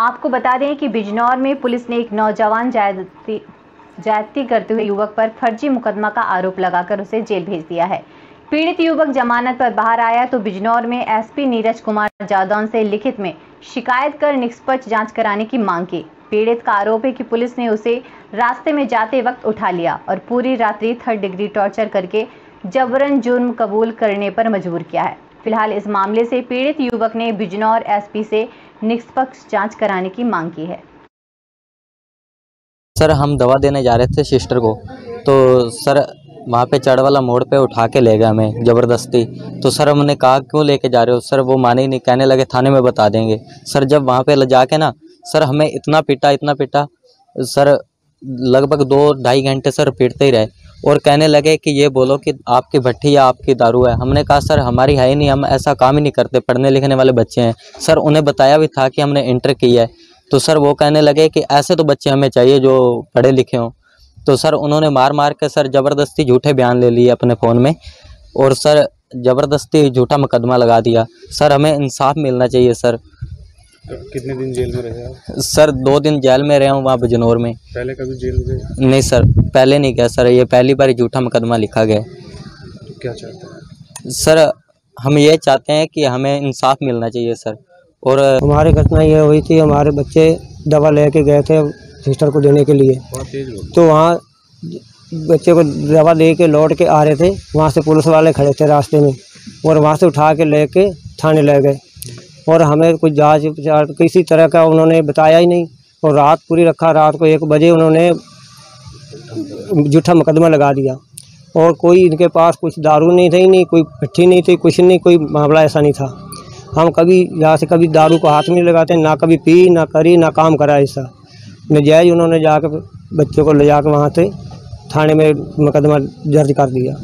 आपको बता दें कि बिजनौर में पुलिस ने एक नौजवान जायती जायती करते हुए युवक पर फर्जी मुकदमा का आरोप लगाकर उसे जेल भेज दिया है। पीड़ित युवक जमानत पर बाहर आया तो बिजनौर में एसपी नीरज कुमार जादौन से लिखित में शिकायत कर निष्पक्ष जाँच कराने की मांग की। पीड़ित का आरोप है कि पुलिस ने उसे रास्ते में जाते वक्त उठा लिया और पूरी रात्रि थर्ड डिग्री टॉर्चर करके जबरन जुर्म कबूल करने पर मजबूर किया है। फ़िलहाल इस मामले से पीड़ित युवक ने बिजनौर एसपी से निष्पक्ष जाँच कराने की मांग की है। सर, हम दवा देने जा रहे थे सिस्टर को। तो सर, वहाँ पे चढ़ वाला मोड़ पे उठा के ले गए हमें, ज़बरदस्ती। तो सर हमने कहा, क्यों लेके जा रहे हो? सर, वो माने ही नहीं, कहने लगे, थाने में बता देंगे। सर, जब वहाँ पे जाके ना, सर, हमें इतना पिटा इतना पिटा, सर, लगभग दो, ढाई घंटे सर पीटते ही रहे। और कहने लगे कि ये बोलो कि आपकी भट्टी या आपकी दारू है। हमने कहा सर हमारी है ही नहीं हम ऐसा काम ही नहीं करते पढ़ने लिखने वाले बच्चे हैं। सर उन्हें बताया भी था कि हमने इंटर किया है। तो सर वो कहने लगे कि ऐसे तो बच्चे हमें चाहिए जो पढ़े लिखे हों। तो सर उन्होंने मार मार के सर ज़बरदस्ती झूठे बयान ले लिए अपने फ़ोन में और सर ज़बरदस्ती झूठा मुकदमा लगा दिया। सर हमें इंसाफ मिलना चाहिए सर। कितने दिन जेल में रहे सर दो दिन जेल में रहे हूँ वहाँ बिजनौर में। पहले कभी जेल में नहीं सर। पहले नहीं किया सर ये पहली बार झूठा मुकदमा लिखा गया। तो क्या चाहते हैं? सर हम ये चाहते हैं कि हमें इंसाफ मिलना चाहिए सर। और हमारी घटना ये हुई थी हमारे बच्चे दवा लेके गए थे सिस्टर को देने के लिए। तो वहाँ बच्चे को दवा दे के लौट के आ रहे थे वहाँ से पुलिस वाले खड़े थे रास्ते में और वहाँ से उठा के लेके थाने ले गए। और हमें कुछ जाँच किसी तरह का उन्होंने बताया ही नहीं। और रात पूरी रखा रात को एक बजे उन्होंने झूठा मुकदमा लगा दिया। और कोई इनके पास कुछ दारू नहीं थी, नहीं कोई पिट्ठी नहीं थी, कुछ नहीं, कोई मामला ऐसा नहीं था। हम कभी यहाँ से कभी दारू को हाथ नहीं लगाते, ना कभी पी, ना करी, ना काम करा ऐसा। नजायज उन्होंने जाकर बच्चों को ले जाकर वहाँ से थाने में मुकदमा दर्ज कर दिया।